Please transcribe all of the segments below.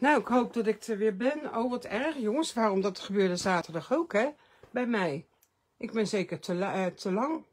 Nou, ik hoop dat ik er weer ben. Oh, wat erg, jongens. Waarom dat gebeurde zaterdag ook, hè? Bij mij. Ik ben zeker te, la- eh, te lang.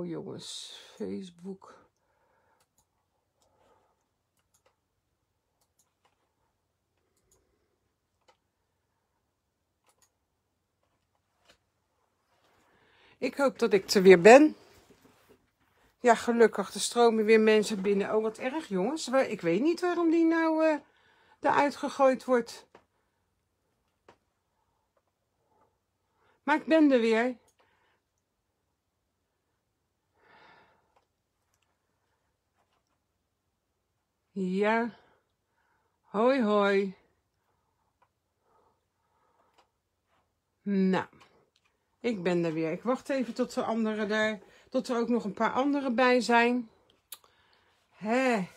Oh, jongens. Facebook. Ik hoop dat ik er weer ben. Ja, gelukkig. Er stromen weer mensen binnen. Oh, wat erg, jongens. Ik weet niet waarom die nou eh eruit gegooid wordt. Maar ik ben er weer. Ja. Hoi, hoi. Nou, ik ben er weer. Ik wacht even tot de anderen daar, tot er ook nog een paar anderen bij zijn. Hè.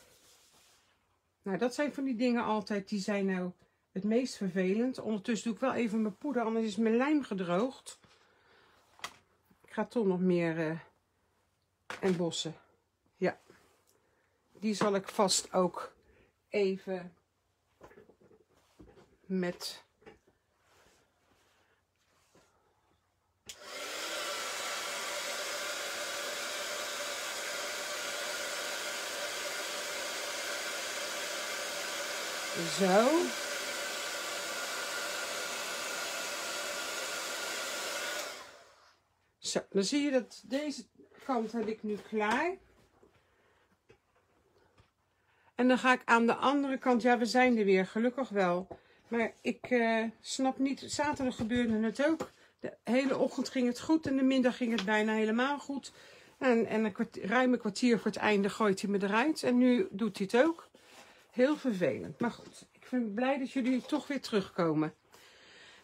Nou, dat zijn van die dingen altijd, die zijn nou het meest vervelend. Ondertussen doe ik wel even mijn poeder, anders is mijn lijm gedroogd. Ik ga toch nog meer eh en bossen. Die zal ik vast ook even met zo. Zo, dan zie je dat deze kant heb ik nu klaar. En dan ga ik aan de andere kant, ja we zijn er weer, gelukkig wel. Maar ik eh, snap niet, zaterdag gebeurde het ook. De hele ochtend ging het goed en de middag ging het bijna helemaal goed. En, en een kwart, ruim een kwartier voor het einde gooit hij me eruit. En nu doet hij het ook. Heel vervelend. Maar goed, ik ben blij dat jullie toch weer terugkomen.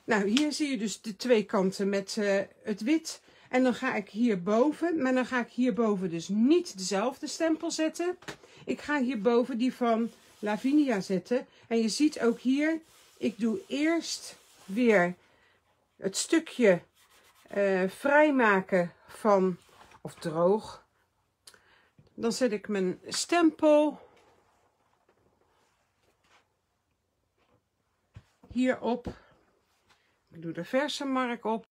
Nou, hier zie je dus de twee kanten met eh, het wit. En dan ga ik hierboven, maar dan ga ik hierboven dus niet dezelfde stempel zetten. Ik ga hierboven die van Lavinia zetten. En je ziet ook hier, ik doe eerst weer het stukje eh, vrijmaken van, of droog. Dan zet ik mijn stempel hierop. Ik doe de verse mark op.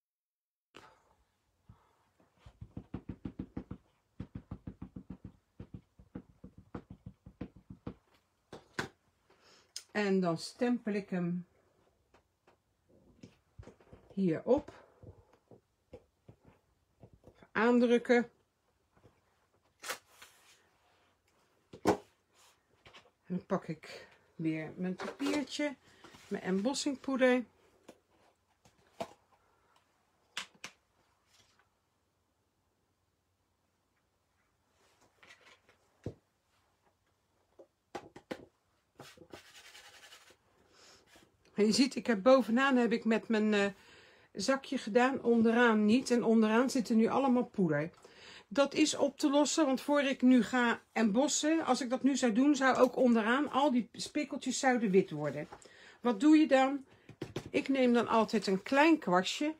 En dan stempel ik hem hierop. Aandrukken. En dan pak ik weer mijn papiertje, mijn embossingpoeder. Je ziet, ik heb bovenaan heb ik met mijn eh, zakje gedaan, onderaan niet. En onderaan zitten nu allemaal poeder. Dat is op te lossen, want voor ik nu ga embossen, als ik dat nu zou doen, zou ook onderaan al die spikkeltjes zouden wit worden. Wat doe je dan? Ik neem dan altijd een klein kwastje.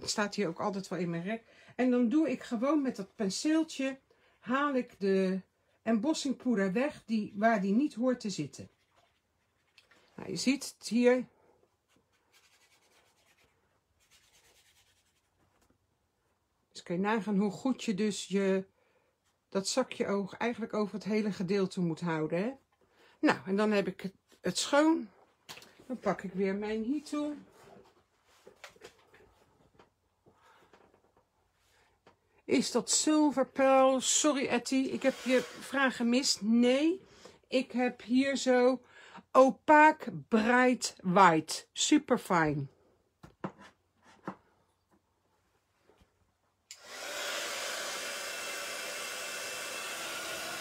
Het staat hier ook altijd wel in mijn rek. En dan doe ik gewoon met dat penseeltje, haal ik de embossingpoeder weg die, waar die niet hoort te zitten. Nou, je ziet het hier. Dus kun je nagaan hoe goed je dus je, dat zakje oog eigenlijk over het hele gedeelte moet houden. Hè? Nou, en dan heb ik het, schoon. Dan pak ik weer mijn heat Is dat zilverpearl? Sorry Etty, ik heb je vraag gemist. Nee, ik heb hier zo opaak bright white. Super fijn.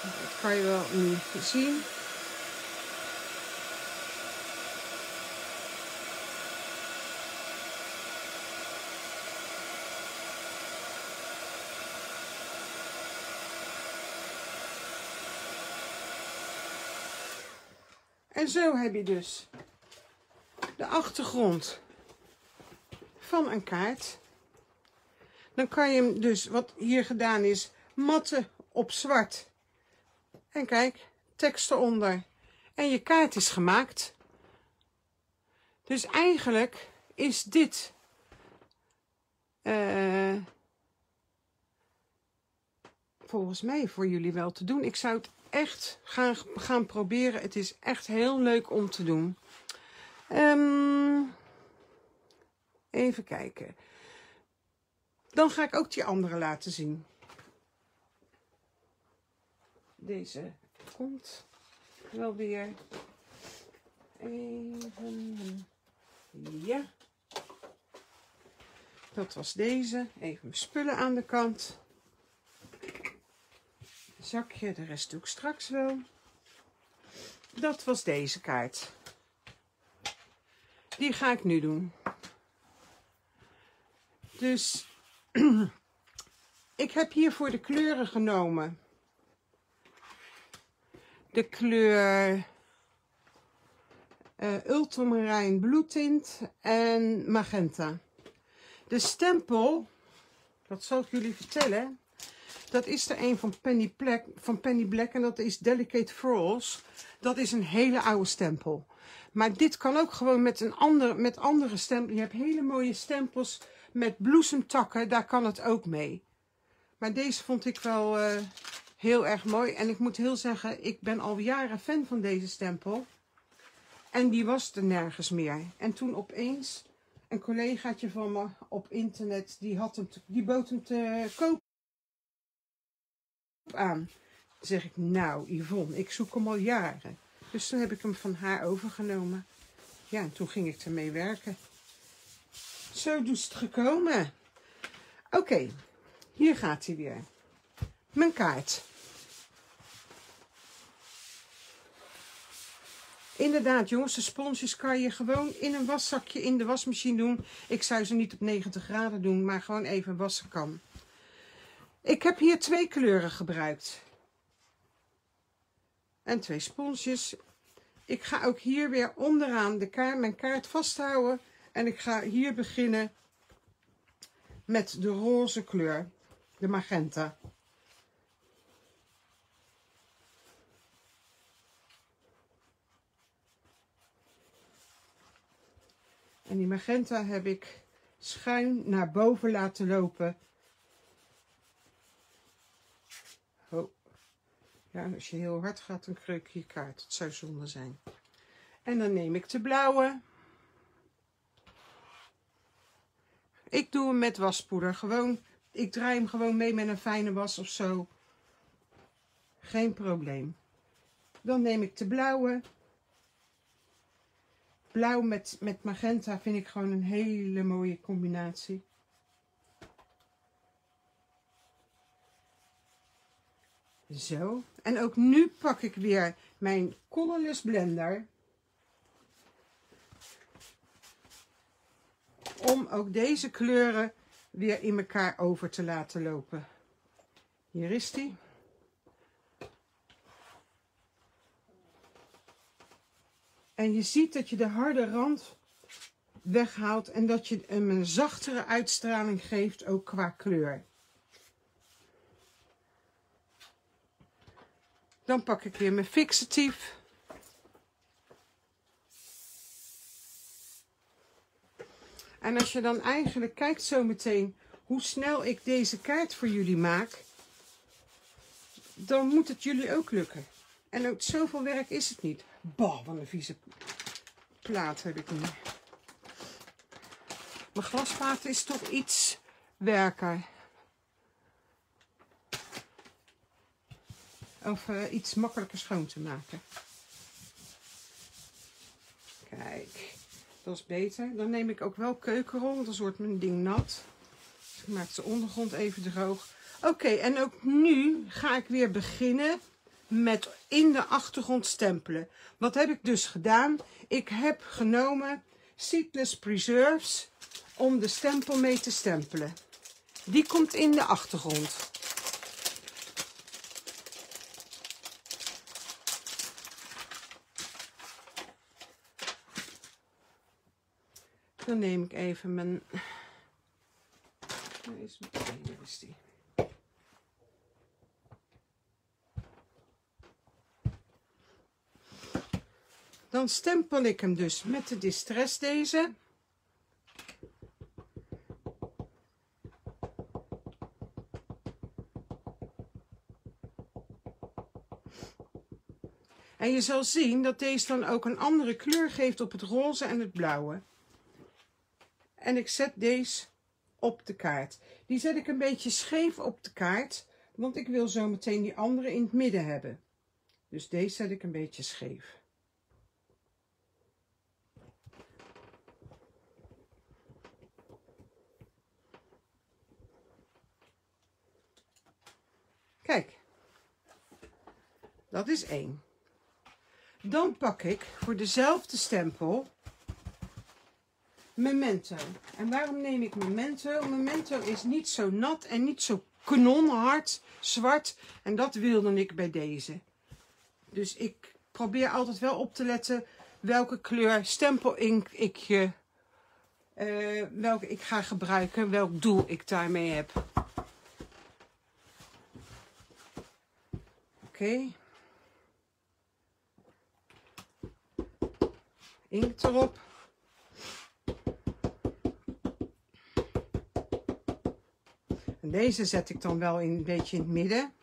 Dat kan je wel nu zien. En zo heb je dus de achtergrond van een kaart. Dan kan je hem dus, wat hier gedaan is, matten op zwart. En kijk, tekst eronder. En je kaart is gemaakt. Dus eigenlijk is dit uh, volgens mij voor jullie wel te doen. Ik zou het echt gaan, gaan proberen. Het is echt heel leuk om te doen. Um, even kijken. Dan ga ik ook die andere laten zien. Deze komt wel weer. Even. Ja. Dat was deze. Even mijn spullen aan de kant. Zakje, de rest doe ik straks wel. Dat was deze kaart. Die ga ik nu doen. Dus ik heb hiervoor de kleuren genomen. De kleur uh, ultramarijn bloedtint en magenta. De stempel, dat zal ik jullie vertellen, dat is er een van Penny, Black, van Penny Black en dat is Delicate Frost. Dat is een hele oude stempel. Maar dit kan ook gewoon met, een andere, met andere stempels. Je hebt hele mooie stempels met bloesemtakken, daar kan het ook mee. Maar deze vond ik wel uh, heel erg mooi. En ik moet heel zeggen, ik ben al jaren fan van deze stempel. En die was er nergens meer. En toen opeens een collegaatje van me op internet, die, had hem die bood hem te koop aan. Dan zeg ik, nou Yvonne, ik zoek hem al jaren. Dus toen heb ik hem van haar overgenomen. Ja, en toen ging ik ermee werken. Zo is het gekomen. Oké, hier gaat hij weer. Mijn kaart. Inderdaad, jongens, de sponsjes kan je gewoon in een waszakje in de wasmachine doen. Ik zou ze niet op 90 graden doen, maar gewoon even wassen kan. Ik heb hier twee kleuren gebruikt. En twee sponsjes. Ik ga ook hier weer onderaan de kaart, mijn kaart vasthouden. En ik ga hier beginnen met de roze kleur, de magenta. En die magenta heb ik schuin naar boven laten lopen. Oh. Ja, als je heel hard gaat, dan kreuk je kaart. Het zou zonde zijn. En dan neem ik de blauwe. Ik doe hem met waspoeder. Gewoon, ik draai hem gewoon mee met een fijne was of zo. Geen probleem. Dan neem ik de blauwe. Blauw met, met magenta vind ik gewoon een hele mooie combinatie. Zo. En ook nu pak ik weer mijn Colorless Blender. Om ook deze kleuren weer in elkaar over te laten lopen. Hier is die. En je ziet dat je de harde rand weghaalt en dat je hem een zachtere uitstraling geeft, ook qua kleur. Dan pak ik weer mijn fixatief. En als je dan eigenlijk kijkt zo meteen hoe snel ik deze kaart voor jullie maak, dan moet het jullie ook lukken. En ook zoveel werk is het niet. Bah, wat een vieze plaat heb ik nu. Mijn glasvaat is toch iets werker. Of uh, iets makkelijker schoon te maken. Kijk, dat is beter. Dan neem ik ook wel keukenrol, want anders wordt mijn ding nat. Dus ik maak de ondergrond even droog. Oké, en ook nu ga ik weer beginnen met in de achtergrond stempelen. Wat heb ik dus gedaan? Ik heb genomen Seedless Preserves om de stempel mee te stempelen. Die komt in de achtergrond. Dan neem ik even mijn... Is mijn... Is die. Dan stempel ik hem dus met de Distress deze. En je zal zien dat deze dan ook een andere kleur geeft op het roze en het blauwe. En ik zet deze op de kaart. Die zet ik een beetje scheef op de kaart, want ik wil zo meteen die andere in het midden hebben. Dus deze zet ik een beetje scheef. Kijk, dat is één. Dan pak ik voor dezelfde stempel Memento. En waarom neem ik Memento? Memento is niet zo nat en niet zo knonhard zwart. En dat wilde ik bij deze. Dus ik probeer altijd wel op te letten welke kleur stempelink ik, uh, welke ik ga gebruiken. Welk doel ik daarmee heb. Oké. Inkt erop. En deze zet ik dan wel een beetje in het midden.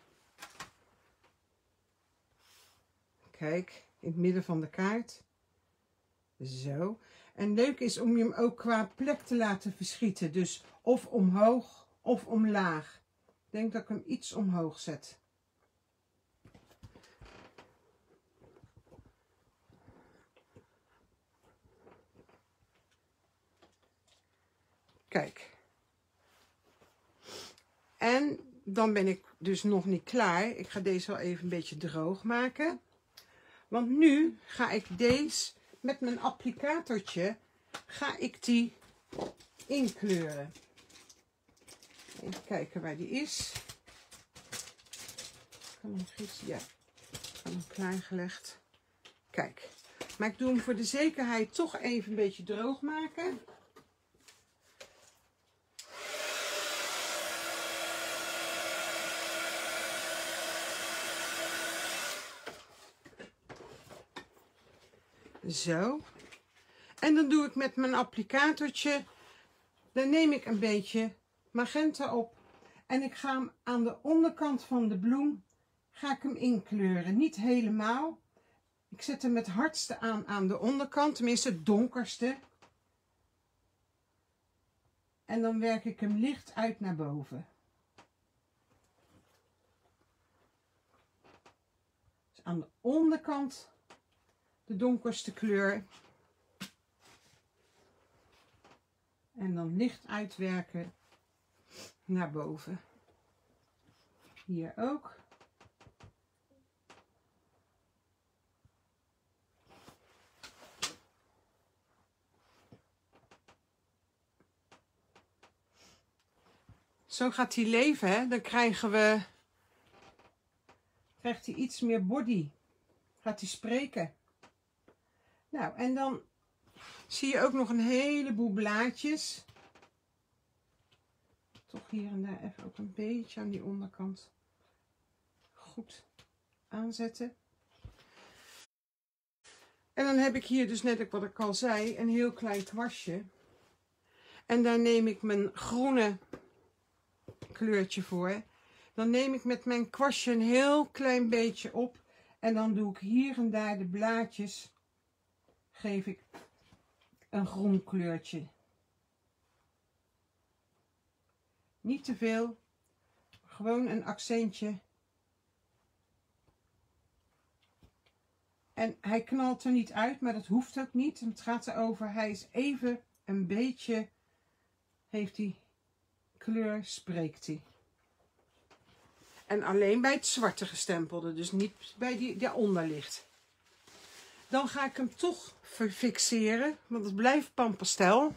Kijk, in het midden van de kaart. Zo. En leuk is om je hem ook qua plek te laten verschieten. Dus of omhoog of omlaag. Ik denk dat ik hem iets omhoog zet. Kijk. En dan ben ik dus nog niet klaar. Ik ga deze wel even een beetje droog maken. Want nu ga ik deze met mijn applicatortje, ga ik die inkleuren. Even kijken waar die is. Kan hem iets, ja, kan hem klaargelegd. Kijk, maar ik doe hem voor de zekerheid toch even een beetje droog maken. Zo. En dan doe ik met mijn applicatortje, dan neem ik een beetje magenta op. En ik ga hem aan de onderkant van de bloem, ga ik hem inkleuren. Niet helemaal. Ik zet hem het hardste aan aan de onderkant, tenminste het donkerste. En dan werk ik hem licht uit naar boven. Dus aan de onderkant de donkerste kleur. En dan licht uitwerken naar boven. Hier ook. Zo gaat hij leven, hè? Dan krijgen we, krijgt hij iets meer body. Gaat hij spreken. Nou, en dan zie je ook nog een heleboel blaadjes. Toch hier en daar even ook een beetje aan die onderkant goed aanzetten. En dan heb ik hier dus net ook wat ik al zei, een heel klein kwastje. En daar neem ik mijn groene kleurtje voor. Dan neem ik met mijn kwastje een heel klein beetje op. En dan doe ik hier en daar de blaadjes geef ik een groen kleurtje. Niet te veel, gewoon een accentje. En hij knalt er niet uit, maar dat hoeft ook niet. Het gaat erover, hij is even een beetje, heeft hij kleur, spreekt hij. En alleen bij het zwarte gestempelde, dus niet bij die daaronder ligt. Dan ga ik hem toch fixeren, want het blijft pampastel.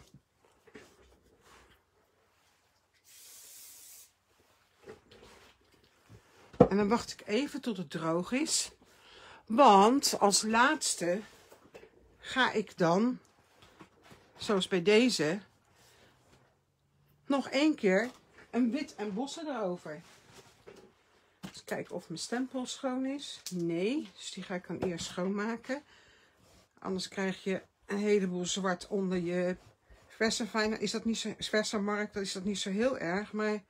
En dan wacht ik even tot het droog is. Want als laatste ga ik dan zoals bij deze, nog één keer een wit en bossen erover. Eens kijken of mijn stempel schoon is. Nee, dus die ga ik dan eerst schoonmaken. Anders krijg je een heleboel zwart onder je Versa Is dat niet zo, Versa Markt, dat is dat niet zo heel erg, maar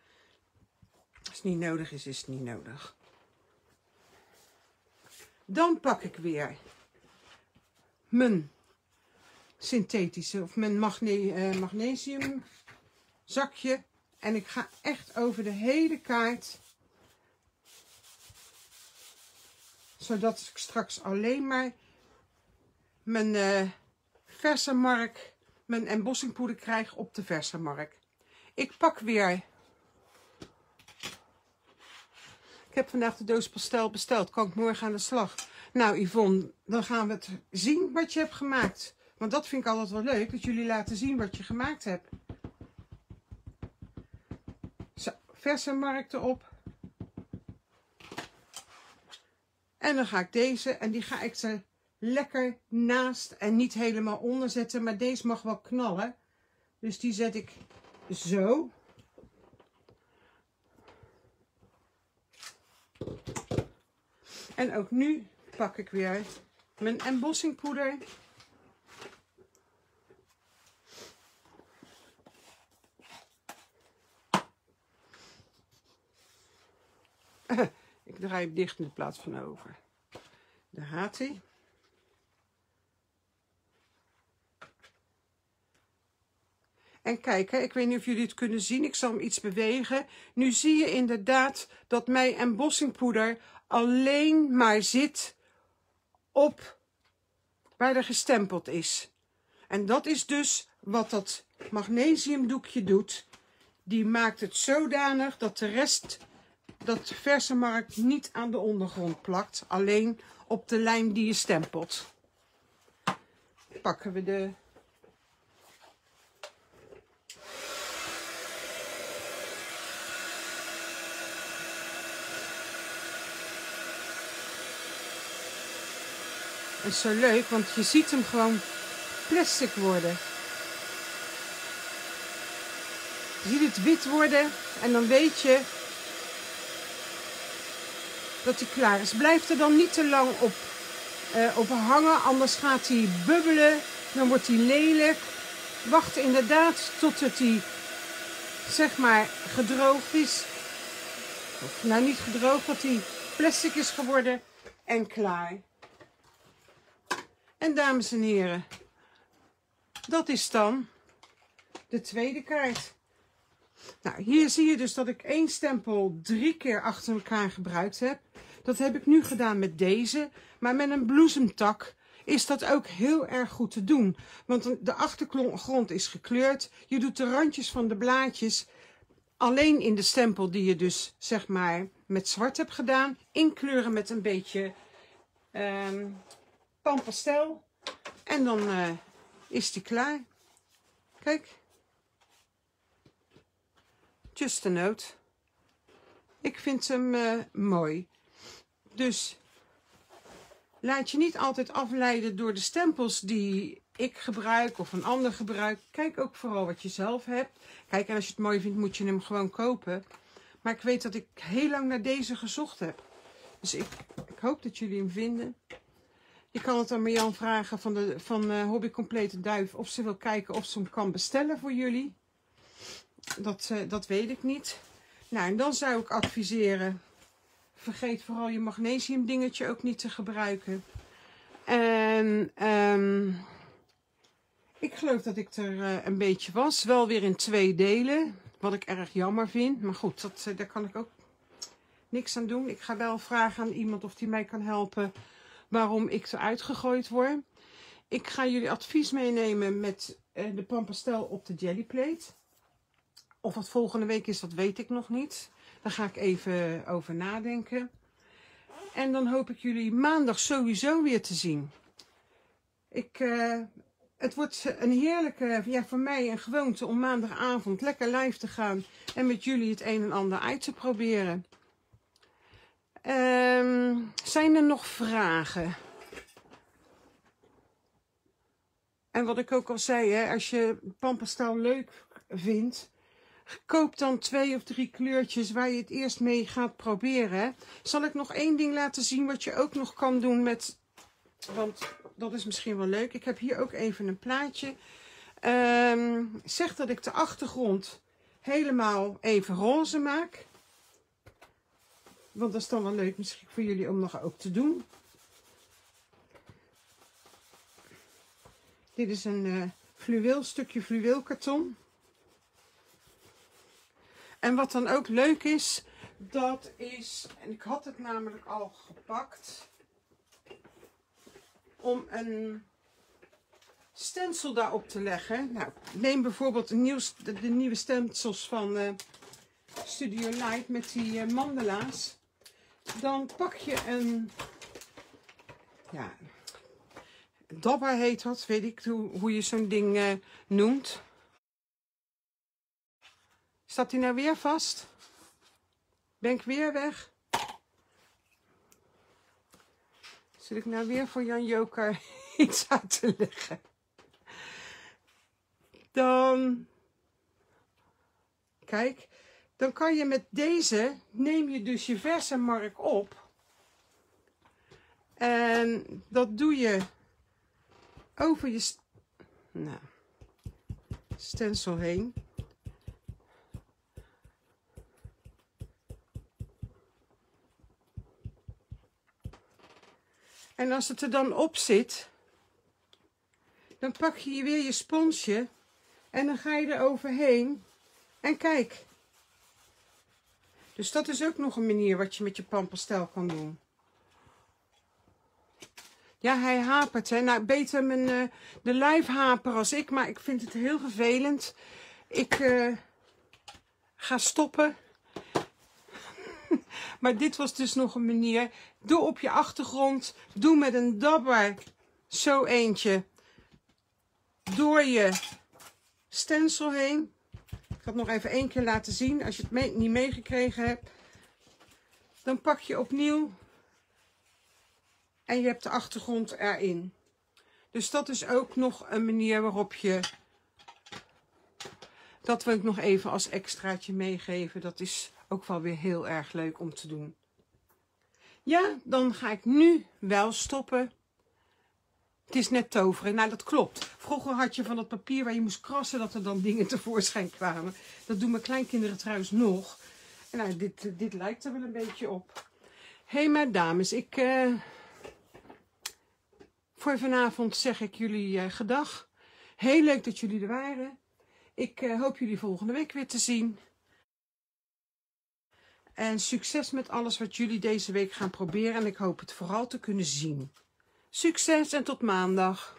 als het niet nodig is, is het niet nodig. Dan pak ik weer mijn synthetische of mijn magne uh, magnesium zakje. En ik ga echt over de hele kaart. Zodat ik straks alleen maar mijn uh, verse mark, mijn embossingpoeder krijg op de verse mark. Ik pak weer Ik heb vandaag de doos pastel besteld. Kan ik morgen aan de slag? Nou Yvonne, dan gaan we het zien wat je hebt gemaakt. Want dat vind ik altijd wel leuk. Dat jullie laten zien wat je gemaakt hebt. Zo, verse markt erop. En dan ga ik deze. En die ga ik er lekker naast en niet helemaal onder zetten. Maar deze mag wel knallen. Dus die zet ik zo. En ook nu pak ik weer mijn embossingpoeder. ik draai hem dicht in de plaats van over. Daar gaat. En kijk, hè, ik weet niet of jullie het kunnen zien. Ik zal hem iets bewegen. Nu zie je inderdaad dat mijn embossingpoeder alleen maar zit op waar er gestempeld is. En dat is dus wat dat magnesiumdoekje doet. Die maakt het zodanig dat de rest, dat verse markt niet aan de ondergrond plakt. Alleen op de lijn die je stempelt. Pakken we de is zo leuk, want je ziet hem gewoon plastic worden. Je ziet het wit worden en dan weet je dat hij klaar is. Blijf er dan niet te lang op, uh, op hangen, anders gaat hij bubbelen. Dan wordt hij lelijk. Wacht inderdaad totdat hij zeg maar gedroogd is. Of, nou niet gedroogd, dat hij plastic is geworden en klaar. En dames en heren, dat is dan de tweede kaart. Nou, hier zie je dus dat ik één stempel drie keer achter elkaar gebruikt heb. Dat heb ik nu gedaan met deze. Maar met een bloesemtak is dat ook heel erg goed te doen. Want de achtergrond is gekleurd. Je doet de randjes van de blaadjes alleen in de stempel die je dus zeg maar met zwart hebt gedaan. Inkleuren met een beetje um, pampastel. En dan uh, is die klaar. Kijk. Just a note. Ik vind hem uh, mooi. Dus laat je niet altijd afleiden door de stempels die ik gebruik of een ander gebruikt. Kijk ook vooral wat je zelf hebt. Kijk, en als je het mooi vindt, moet je hem gewoon kopen. Maar ik weet dat ik heel lang naar deze gezocht heb. Dus ik, ik hoop dat jullie hem vinden. Je kan het aan Marjan vragen van, de, van uh, Hobby Complete Duif of ze wil kijken of ze hem kan bestellen voor jullie. Dat, uh, dat weet ik niet. Nou, en dan zou ik adviseren, vergeet vooral je magnesium dingetje ook niet te gebruiken. En um, ik geloof dat ik er uh, een beetje was. Wel weer in twee delen, wat ik erg jammer vind. Maar goed, dat, daar kan ik ook niks aan doen. Ik ga wel vragen aan iemand of die mij kan helpen waarom ik eruit gegooid word. Ik ga jullie advies meenemen met uh, de pampastel op de jellyplate. Of het volgende week is, dat weet ik nog niet. Daar ga ik even over nadenken. En dan hoop ik jullie maandag sowieso weer te zien. Ik, uh, het wordt een heerlijke, ja voor mij een gewoonte om maandagavond lekker live te gaan. En met jullie het een en ander uit te proberen. Um, zijn er nog vragen? En wat ik ook al zei, hè, als je pampastel leuk vindt, koop dan twee of drie kleurtjes waar je het eerst mee gaat proberen. Zal ik nog één ding laten zien wat je ook nog kan doen met... Want dat is misschien wel leuk. Ik heb hier ook even een plaatje. Um, zeg dat ik de achtergrond helemaal even roze maak. Want dat is dan wel leuk misschien voor jullie om nog ook te doen. Dit is een uh, fluweel, stukje fluweelkarton. En wat dan ook leuk is, dat is, en ik had het namelijk al gepakt, om een stencil daarop te leggen. Nou, neem bijvoorbeeld de, de, nieuwe stencils van uh, Studio Light met die uh, mandala's. Dan pak je een, ja, dabber heet dat, weet ik hoe, hoe je zo'n ding uh, noemt. Staat hij nou weer vast? Ben ik weer weg? Zit ik nou weer voor Jan Joker iets uit te leggen? Dan, kijk, dan kan je met deze, neem je dus je verse mark op. En dat doe je over je nou, stencil heen. En als het er dan op zit, dan pak je weer je sponsje en dan ga je er overheen. En kijk. Dus dat is ook nog een manier wat je met je pampastel kan doen. Ja, hij hapert. Hè. Nou, beter mijn, uh, de lijf haper als ik, maar ik vind het heel vervelend. Ik uh, ga stoppen. maar dit was dus nog een manier. Doe op je achtergrond. Doe met een dabber zo eentje door je stencil heen. Ik het nog even één keer laten zien. Als je het niet meegekregen hebt. Dan pak je opnieuw. En je hebt de achtergrond erin. Dus dat is ook nog een manier waarop je... Dat wil ik nog even als extraatje meegeven. Dat is ook wel weer heel erg leuk om te doen. Ja, dan ga ik nu wel stoppen. Het is net toveren. Nou, dat klopt. Vroeger had je van dat papier waar je moest krassen dat er dan dingen tevoorschijn kwamen. Dat doen mijn kleinkinderen trouwens nog. En nou, dit, dit lijkt er wel een beetje op. Hé, hey, maar dames, ik... Uh, voor vanavond zeg ik jullie uh, gedag. Heel leuk dat jullie er waren. Ik uh, hoop jullie volgende week weer te zien. En succes met alles wat jullie deze week gaan proberen. En ik hoop het vooral te kunnen zien. Succes en tot maandag.